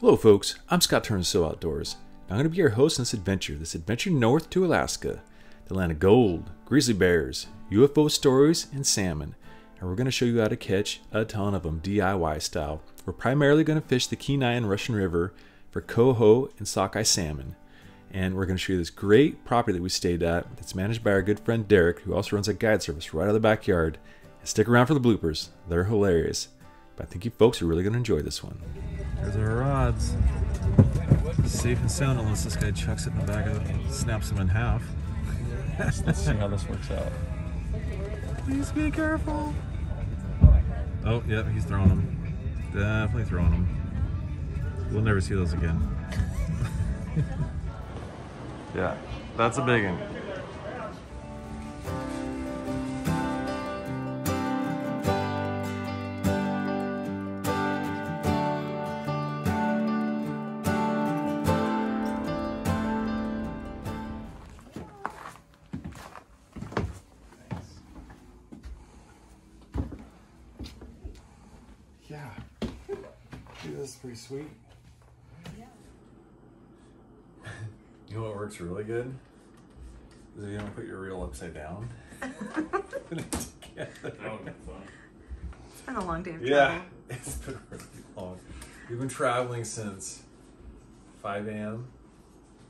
Hello, folks. I'm Scott Turner, So Outdoors. I'm going to be your host on this adventure. This adventure north to Alaska, the land of gold, grizzly bears, UFO stories, and salmon. And we're going to show you how to catch a ton of them DIY style. We're primarily going to fish the Kenai and Russian River for coho and sockeye salmon. And we're going to show you this great property that we stayed at that's managed by our good friend Derek, who also runs a guide service right out of the backyard. And stick around for the bloopers, they're hilarious. But I think you folks are really going to enjoy this one. There's our rods. Safe and sound unless this guy chucks it in the back of it and snaps them in half. Let's see how this works out. Please be careful. Oh, yep, he's throwing them. Definitely throwing them. We'll never see those again. yeah, that's a big one. You know what works really good? Is if you don't put your reel upside down. Put it together. It's been a long day of Yeah, travel. it's been really long. We've been traveling since 5 a.m.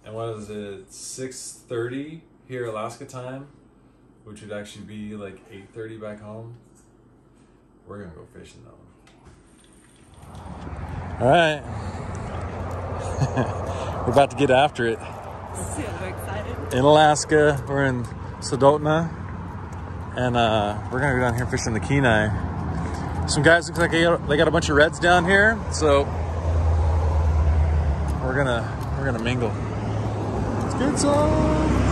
And what is it, 6.30 here Alaska time? Which would actually be like 8.30 back home. We're gonna go fishing though. All right. We're about to get after it. Excited. In Alaska, we're in Soldotna, and uh, we're gonna go down here fishing the Kenai. Some guys look like they got, they got a bunch of reds down here, so we're gonna we're gonna mingle. Let's get some.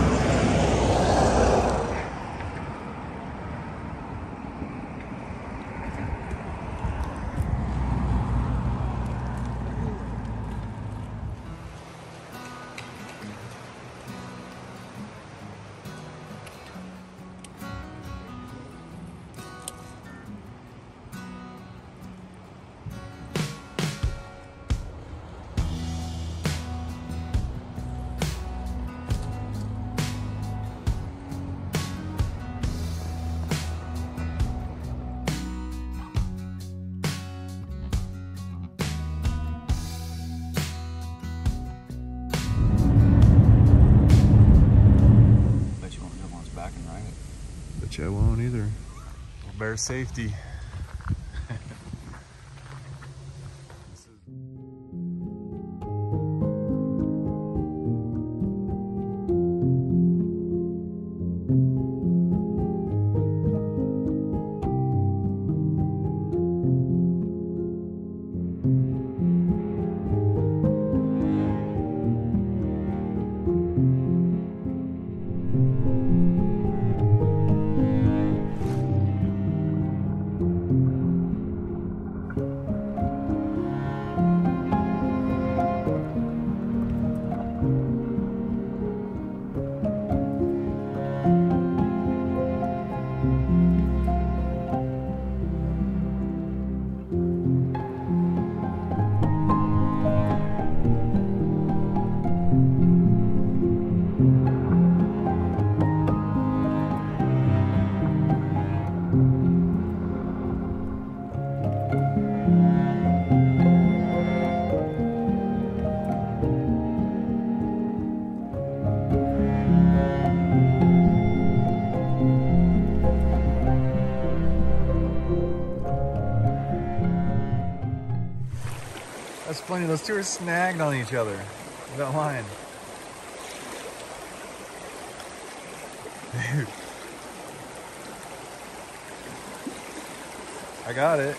Safety. Those two are snagged on each other. That line. Dude. I got it.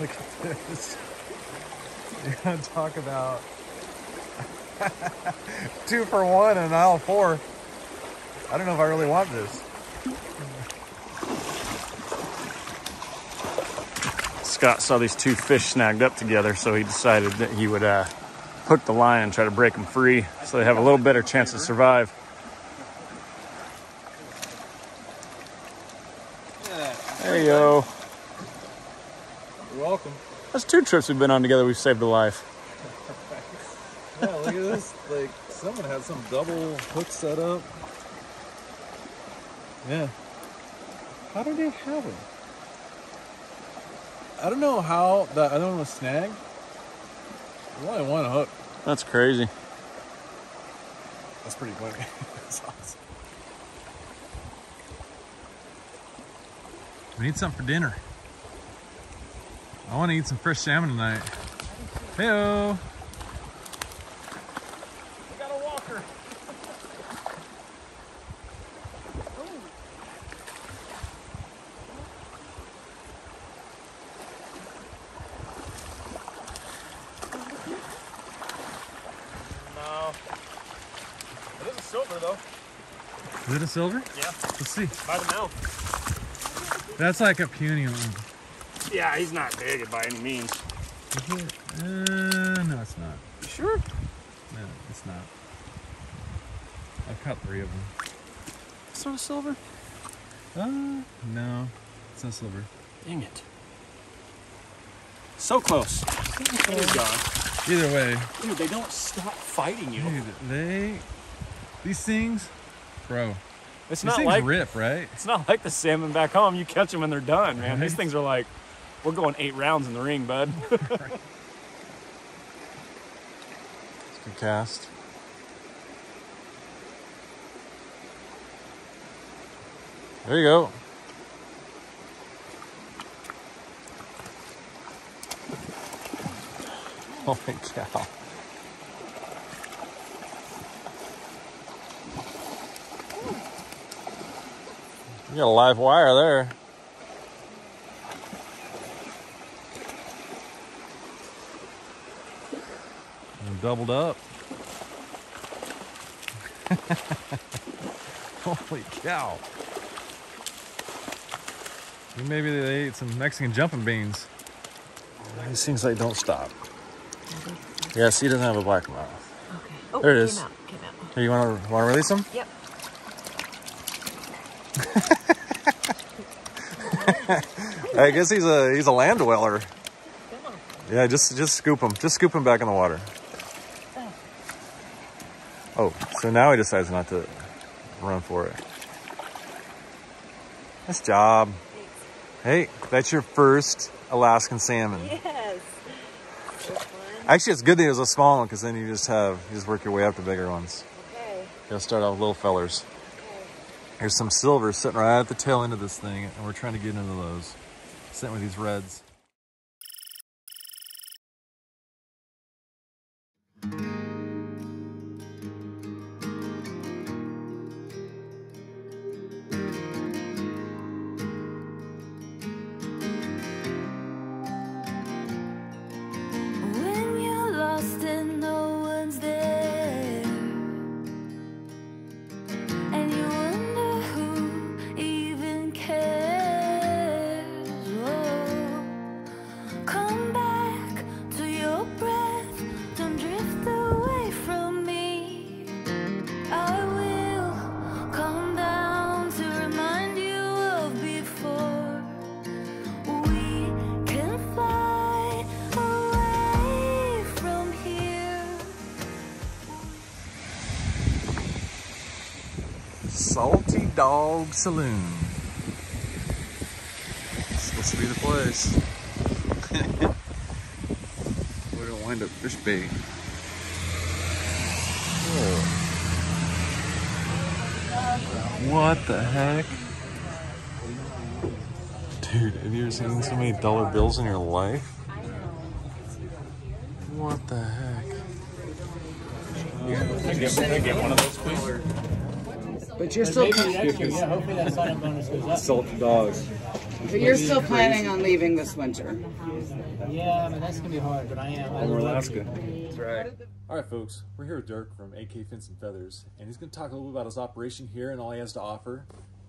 Look at this. You're gonna talk about two for one in aisle four. I don't know if I really want this. Scott saw these two fish snagged up together, so he decided that he would uh, hook the line and try to break them free so they have a little better chance to survive. There you go. welcome. That's two trips we've been on together. We've saved a life. Yeah, look at this. Like someone had some double hook set up. Yeah. How did they have them? I don't know how that other one was snagged. There's only one hook. That's crazy. That's pretty funny. That's awesome. We need something for dinner. I want to eat some fresh salmon tonight. Heyo. I got a walker. No. It is a silver though. Is it a silver? Yeah. Let's see. By the mouth. That's like a puny one. Yeah, he's not big by any means. It? Uh, no, it's not. You sure? No, it's not. I've caught three of them. Sort of silver? Uh, no, it's not silver. Dang it. So close. Gone. Either way, Dude, they don't stop fighting you. dude, they, these things, bro, It's these not like rip, right? it's not like the salmon back home. You catch them when they're done, man. These things are like, we're going eight rounds in the ring, bud. It's a good cast. There you go. Oh Holy cow. You got a live wire there. And doubled up. Holy cow. Maybe they ate some Mexican jumping beans. These things like don't stop. Yeah, see, he doesn't have a black mouth. Okay. Oh, There it came is. Out, came out. Here, you want to want to release him? Yep. I guess he's a he's a land dweller. Yeah, just just scoop him. Just scoop him back in the water. Oh, so now he decides not to run for it. Nice job. Hey, that's your first Alaskan salmon. Yes. Actually, it's good that it was a small one because then you just have you just work your way up to bigger ones. Okay. You gotta start off with little fellers. Okay. Here's some silver sitting right at the tail end of this thing, and we're trying to get into those. Sitting with these reds. Dawg Saloon. It's Supposed to be the place. We're gonna wind up fish bait. What the heck? Dude, have you ever seen so many dollar bills in your life? What the heck? But you're still, Salty dogs. but you're still planning on leaving this winter. Yeah, I mean, that's gonna be hard, but I am. I Over Alaska. That's right. All right, folks, we're here with Derek from AK Fins and Feathers, and he's going to talk a little bit about his operation here and all he has to offer.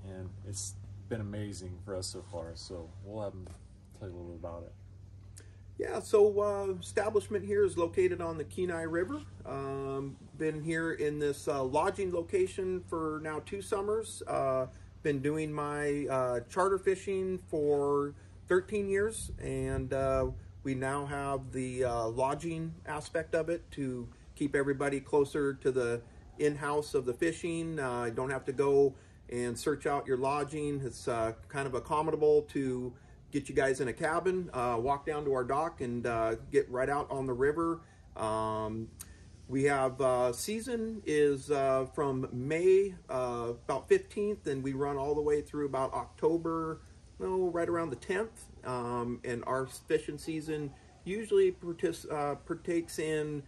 And it's been amazing for us so far, so we'll have him tell you a little bit about it. Yeah, so uh, establishment here is located on the Kenai River. Um, been here in this uh, lodging location for now two summers. Uh, been doing my uh, charter fishing for 13 years, and uh, we now have the uh, lodging aspect of it to keep everybody closer to the in-house of the fishing. Uh, don't have to go and search out your lodging. It's kind of accommodable to get you guys in a cabin, uh, walk down to our dock, and uh, get right out on the river. Um, we have uh, season is uh, from May uh, about 15th, and we run all the way through about October, no, right around the 10th. Um, and our fishing season usually uh, partakes in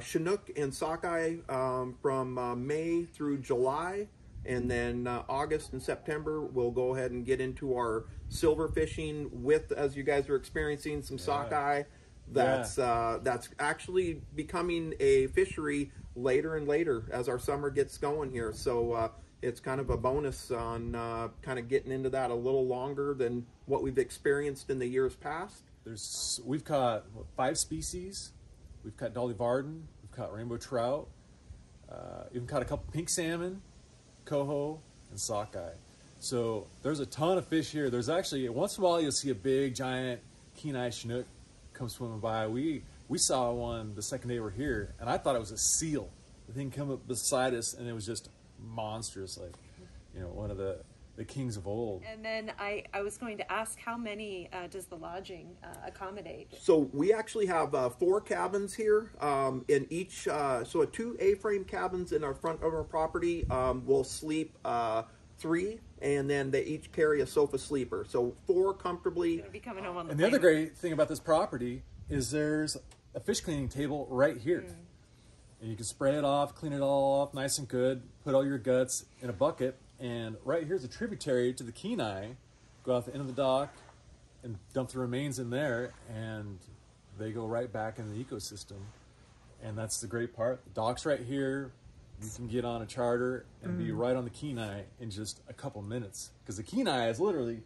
Chinook and sockeye um, from May through July. And then uh, August and September, we'll go ahead and get into our silver fishing with, as you guys are experiencing, some sockeye. That's uh, that's actually becoming a fishery later and later as our summer gets going here. So uh, it's kind of a bonus on uh, kind of getting into that a little longer than what we've experienced in the years past. There's we've caught what, five species. We've caught Dolly Varden. We've caught rainbow trout. Uh, even caught a couple pink salmon, coho, and sockeye. So there's a ton of fish here. There's actually once in a while you'll see a big giant Kenai Chinook come swimming by. We we saw one the second day we're here, and I thought it was a seal. The thing come up beside us, and it was just monstrous, like you know one of the the kings of old. And then I, I was going to ask how many uh, does the lodging uh, accommodate? So we actually have uh, four cabins here. Um, in each, uh, so two A-frame cabins in our front of our property um, will sleep uh, three, and then they each carry a sofa sleeper. So four comfortably. Be coming home on the And the other great thing about this property is there's a fish cleaning table right here. Mm. And you can spray it off, clean it all off nice and good, put all your guts in a bucket. And right here's a tributary to the Kenai. Go out the end of the dock and dump the remains in there, and they go right back in the ecosystem. And that's the great part. The dock's right here. You can get on a charter and be right on the Kenai in just a couple minutes. Because the Kenai is literally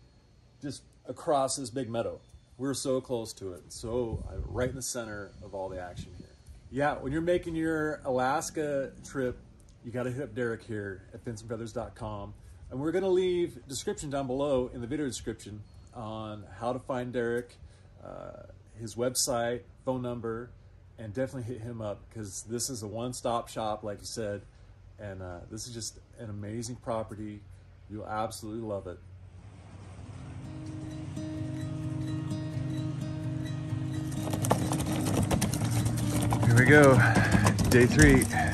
just across this big meadow. We're so close to it, so uh, right in the center of all the action here. Yeah, when you're making your Alaska trip, you got to hit up Derek here at FinsandFeathers.com, and we're going to leave description down below in the video description on how to find Derek, uh, his website, phone number, and definitely hit him up because this is a one-stop shop, like you said, and uh, this is just an amazing property. You'll absolutely love it. Here we go, day three.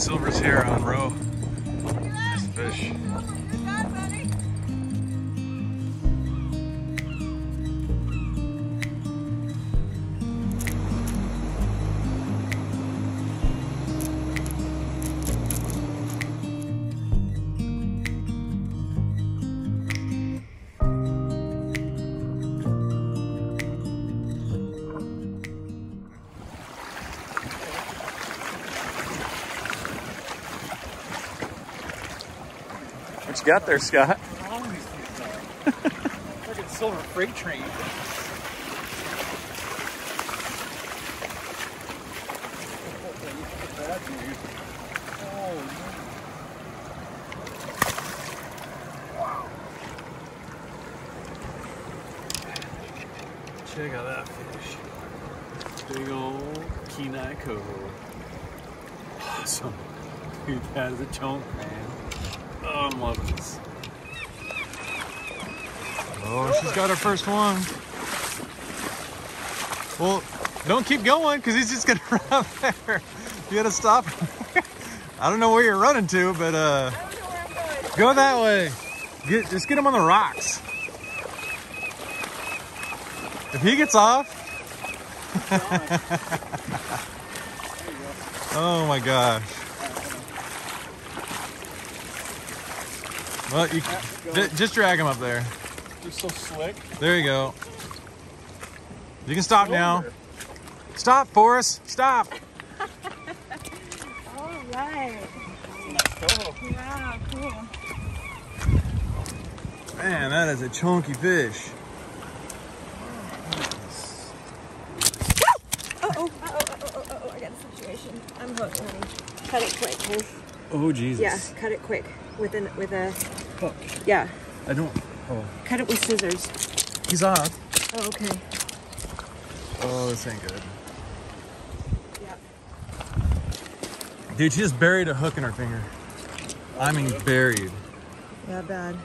Silvers here on row. What you got there, Scott? Like a silver freight train. Check out that fish. Big old Kenai coho. Awesome. Dude, that is a chunk, man. Oh, I'm loving this. Got our first one. Well, don't keep going because he's just gonna run up there. You gotta stop. I don't know where you're running to, but uh, go that way. Get just get him on the rocks. If he gets off. oh my gosh. Well, you just drag him up there. You're so slick. There you go. You can stop now. Stop, Forrest. Stop. All right. Yeah, cool. Man, that is a chunky fish. Oh, oh, oh, oh, oh, oh, oh, oh, oh, I got a situation. I'm hooked, honey. Cut it quick, honey. Oh, Jesus. Yeah, cut it quick with an with a hook. Yeah. I don't. Oh, Cut it with scissors. he's off. Oh, okay. Oh, this ain't good. Yeah. Dude, she just buried a hook in her finger. I mean, buried. Yeah, bad.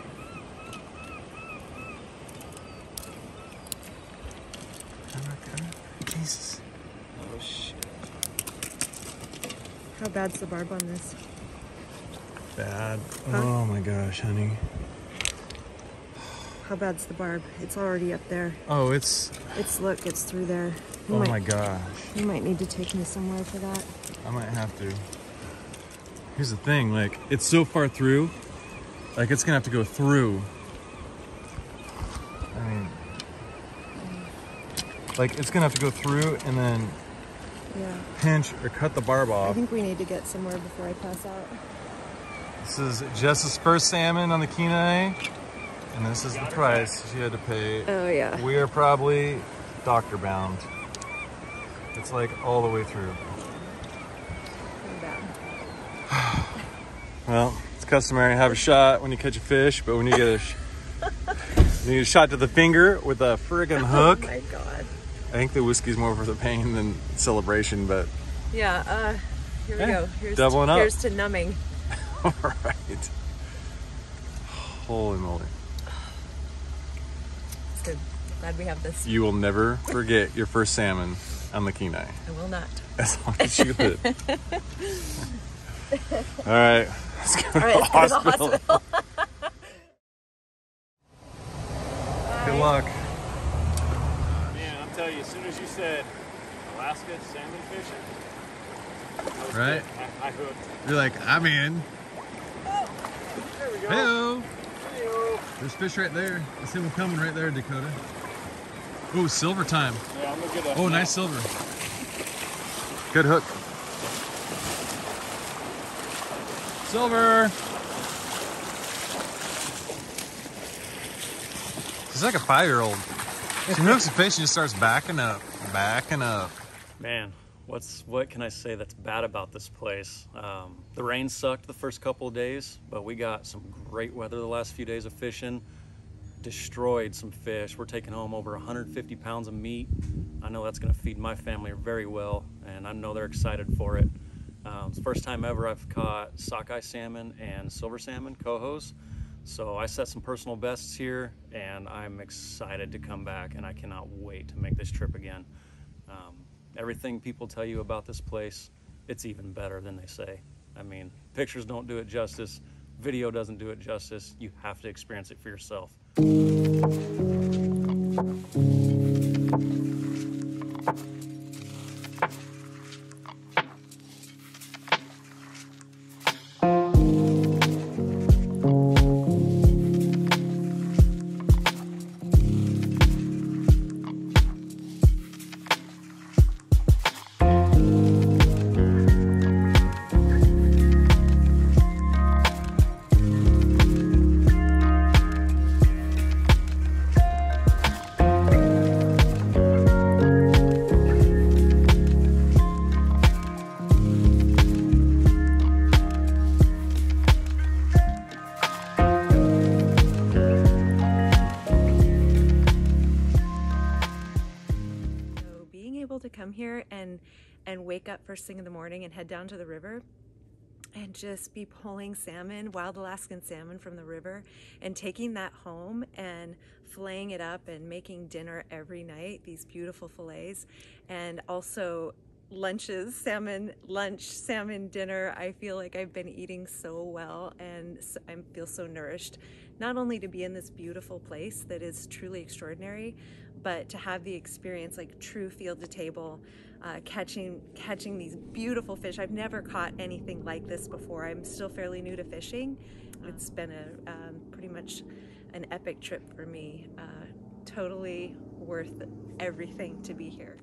Jesus. Oh shit. How bad's the barb on this? Bad. Oh my gosh, honey. How bad's the barb? It's already up there. Oh, it's. It's look, it's through there. You Oh might, my gosh. You might need to take me somewhere for that. I might have to. Here's the thing, like, it's so far through, like, it's gonna have to go through. I mean, like, it's gonna have to go through and then Yeah. pinch or cut the barb off. I think we need to get somewhere before I pass out. This is Jess's first salmon on the Kenai, and this is the price she had to pay. Oh yeah. We are probably doctor bound. It's like all the way through. Well, it's customary to have a shot when you catch a fish, but when you get a, sh- you need a shot to the finger with a friggin' hook, Oh my god. I think the whiskey's more for the pain than celebration, but Yeah, uh here we Yeah, go. Here's doubling to, up. Here's to numbing. all right. Holy moly. It's good. Glad we have this. You will never forget your first salmon on the Kenai, I will not. as long as you live. All right, let's go All right, the let's go to the hospital. hospital. Good luck. Man, I'm telling you, as soon as you said Alaska salmon fishing, I was Right? hooked. I, I hooked. You're like, I'm in. Oh, there we go. Hello. Hey-o. There's fish right there. I see one coming right there, Dakota. Oh, silver time. Yeah, I'm gonna get a. Oh, nice silver. Good hook. Silver. She's like a five-year-old. She hooks a fish and just starts backing up, backing up. Man, what's what can I say that's bad about this place? Um, the rain sucked the first couple of days, but we got some great weather the last few days of fishing. Destroyed some fish. We're taking home over 150 pounds of meat. I know that's going to feed my family very well, and I know they're excited for it. Um, it's first time ever I've caught sockeye salmon and silver salmon cohos. So I set some personal bests here, and I'm excited to come back, and I cannot wait to make this trip again. Um, everything people tell you about this place, it's even better than they say. I mean, pictures don't do it justice, video doesn't do it justice. You have to experience it for yourself. Thank you. First thing in the morning and head down to the river and just be pulling salmon, wild Alaskan salmon from the river and taking that home and filleting it up and making dinner every night, these beautiful fillets and also lunches, salmon lunch, salmon dinner. I feel like I've been eating so well and I feel so nourished. Not only to be in this beautiful place that is truly extraordinary, but to have the experience like true field to table, uh, catching catching these beautiful fish. I've never caught anything like this before. I'm still fairly new to fishing. It's been a um, pretty much an epic trip for me. Uh, totally worth everything to be here.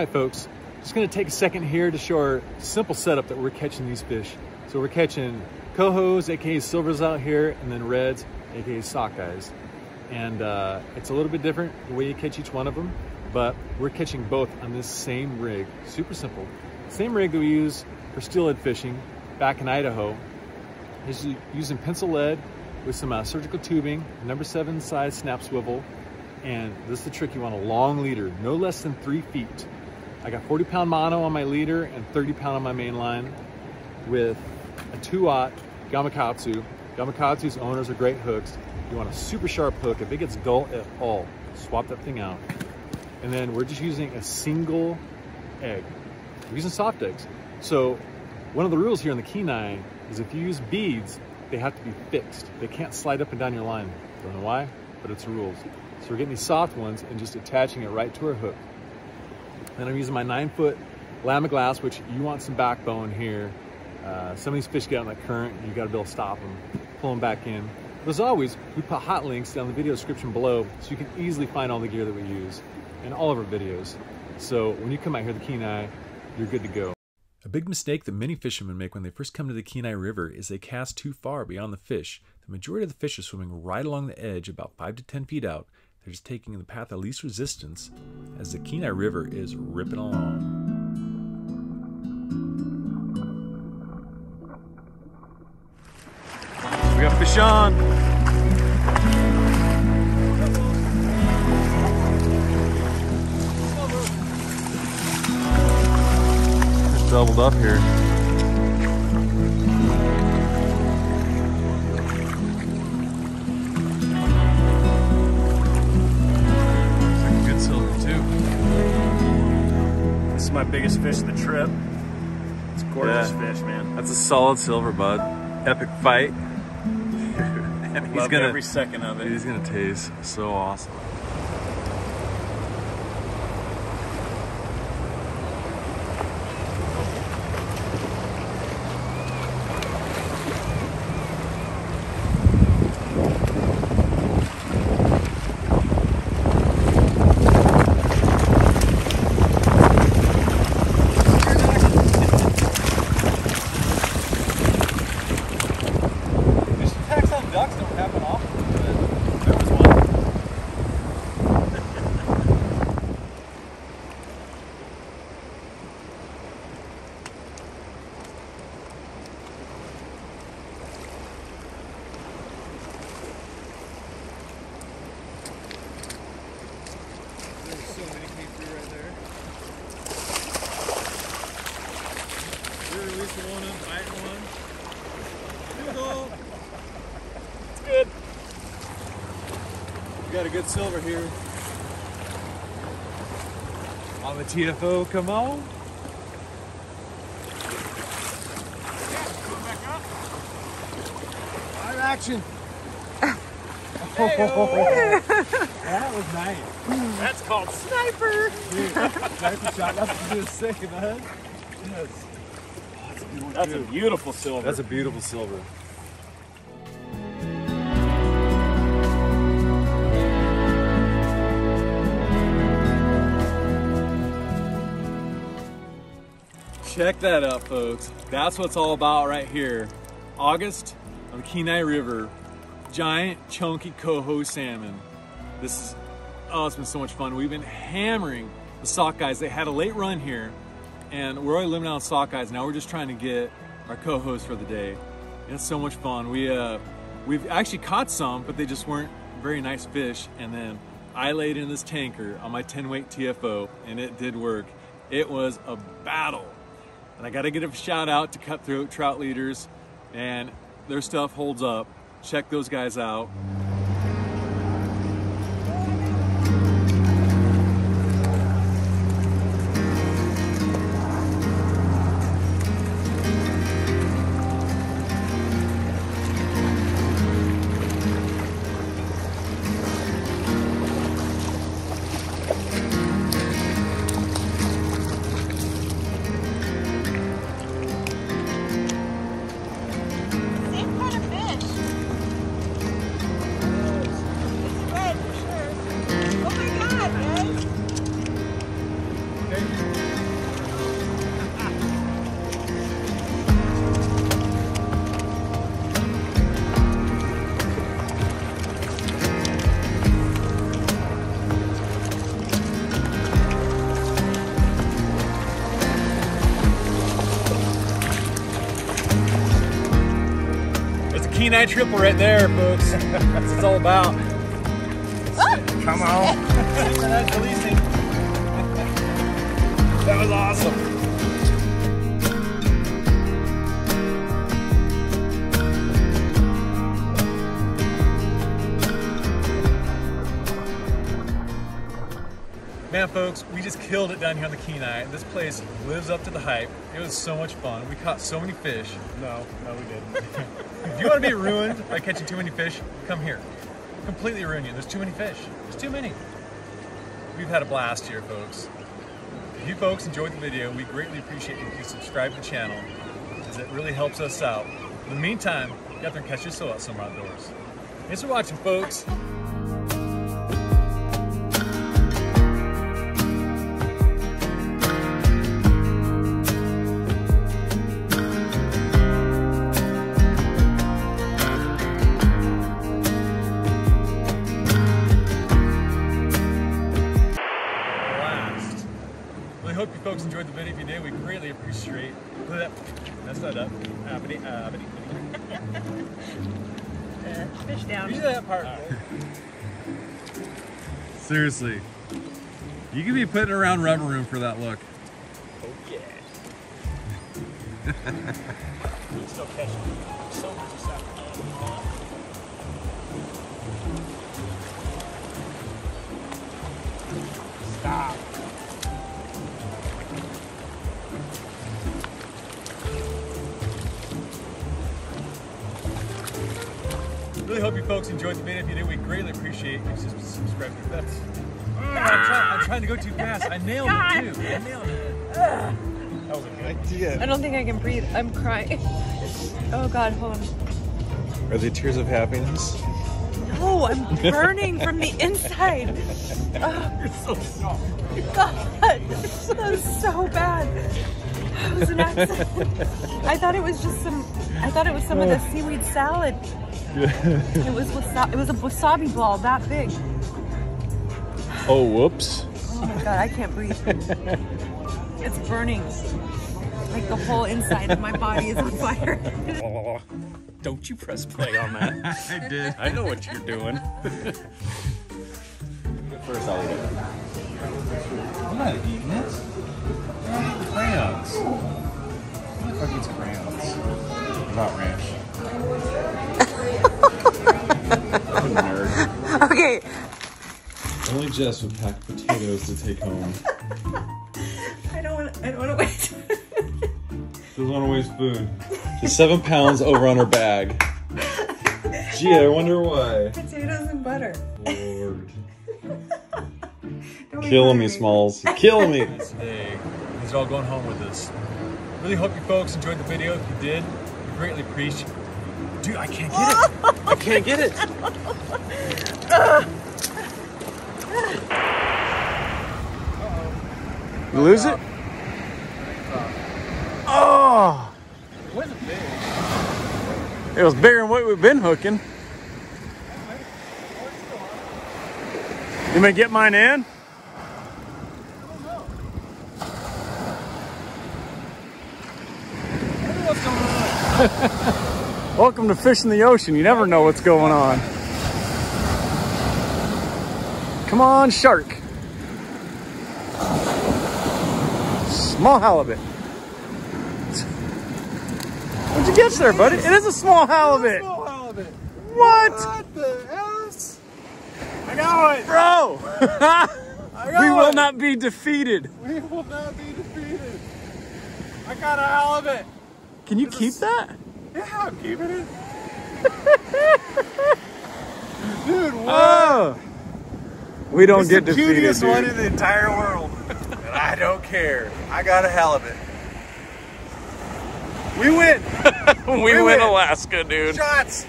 All right, folks, just gonna take a second here to show our simple setup that we're catching these fish. So we're catching cohos, aka silvers out here, and then reds, aka sockeyes. And uh, it's a little bit different the way you catch each one of them, but we're catching both on this same rig. Super simple. Same rig that we use for steelhead fishing back in Idaho. Is using pencil lead with some uh, surgical tubing, number seven size snap swivel, and this is the trick, you want a long leader, no less than three feet. I got 40 pound mono on my leader and 30 pound on my main line with a 2-aught Gamakatsu. Gamakatsu's owners are great hooks. You want a super sharp hook. If it gets dull at all, swap that thing out. And then we're just using a single egg. We're using soft eggs. So one of the rules here in the Kenai is if you use beads, they have to be fixed. They can't slide up and down your line. Don't know why, but it's rules. So we're getting these soft ones and just attaching it right to our hook. Then I'm using my nine foot Lamiglas, which you want some backbone here. Uh, some of these fish get on that current and you gotta be able to stop them, pull them back in. But as always, we put hot links down in the video description below so you can easily find all the gear that we use in all of our videos. So when you come out here to the Kenai, you're good to go. A big mistake that many fishermen make when they first come to the Kenai River is they cast too far beyond the fish. The majority of the fish are swimming right along the edge about 5 to 10 feet out they're just taking the path of least resistance as the Kenai River is ripping along. We got fish on. Just doubled up here. Is my biggest fish of the trip. It's gorgeous yeah. fish, man. That's a solid silver, bud. Epic fight. and he's Loved gonna every second of it. He's gonna taste so awesome. got a good silver here. On the TFO, come on. Live action. that was nice. That's called sniper. Dude, sniper shot. That's what you say, man. Yes. Oh, that's, a, that's a beautiful silver. That's a beautiful silver. Check that out, folks. That's what's all about right here. August on the Kenai River. Giant, chunky coho salmon. This is, oh, it's been so much fun. We've been hammering the sockeyes. They had a late run here, and we're already limited on sockeyes. Now we're just trying to get our cohos for the day. It's so much fun. We, uh, we've actually caught some, but they just weren't very nice fish. And then I laid in this tanker on my 10 weight TFO, and it did work. It was a battle. And I got to give a shout out to Cutthroat Trout Leaders, and their stuff holds up. Check those guys out. Kenai Triple right there, folks. That's what it's all about. Ah! Come on. That's releasing. That was awesome. Man, folks, we just killed it down here on the Kenai. This place lives up to the hype. It was so much fun. We caught so many fish. No, no, we didn't. you want to be ruined by catching too many fish, come here. Completely ruin you. There's too many fish. There's too many. We've had a blast here, folks. If you folks enjoyed the video, we greatly appreciate if you subscribe to the channel, as it really helps us out. In the meantime, get out there and catch your soul out somewhere outdoors. Thanks for watching, folks. Seriously. You could be putting around rubber room for that look. Oh yeah. Really hope you folks enjoyed the video. If you did, we greatly appreciate you just subscribe to That's. I'm, ah. trying, I'm trying to go too fast. I nailed it too. I nailed it. That was a good idea. I don't think I can breathe. I'm crying. Oh God, hold on. Are they tears of happiness? No, I'm burning from the inside. Oh, You're so soft. God, that was so bad. It was an accident. I thought it was just some. I thought it was some of the uh. seaweed salad. It was wasa- It was a wasabi ball that big. Oh, whoops. Oh my God, I can't breathe. It's burning. Like the whole inside of my body is on fire. Don't you press play on that. I did. I know what you're doing. First, I'll eat it. I'm not eating it. Jess would pack potatoes to take home. I don't want. I don't want to wait. Doesn't want to waste food. She's seven pounds over on her bag. Gee, I wonder why. Potatoes and butter. Lord. Killing me. Smalls. Killing me. Today, these are all going home with us. Really hope you folks enjoyed the video. If you did, we greatly appreciate. Dude, I can't get it. I can't get it. You lose it? Oh! It was bigger than what we've been hooking. You may get mine in? Welcome to Fish in the Ocean. You never know what's going on. Come on, shark. Small halibut. What'd you catch there, buddy? It is a small halibut. Small halibut. What? What the else? I got it. Bro! Got we will not be defeated. We will not be defeated. I got a halibut. Can you keep that? Yeah, I'm keeping it. Dude, what? Oh! We don't it's get the defeated. cutest one in the entire world. And I don't care. I got a halibut. We win. we, We win win. Alaska, dude. Shots.